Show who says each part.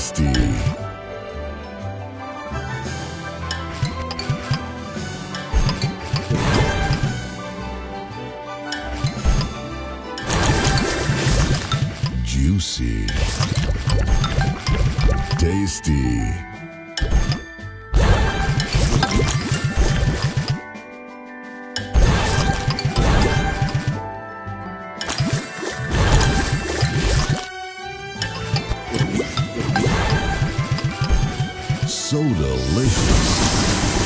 Speaker 1: Tasty. Juicy. Tasty. So delicious.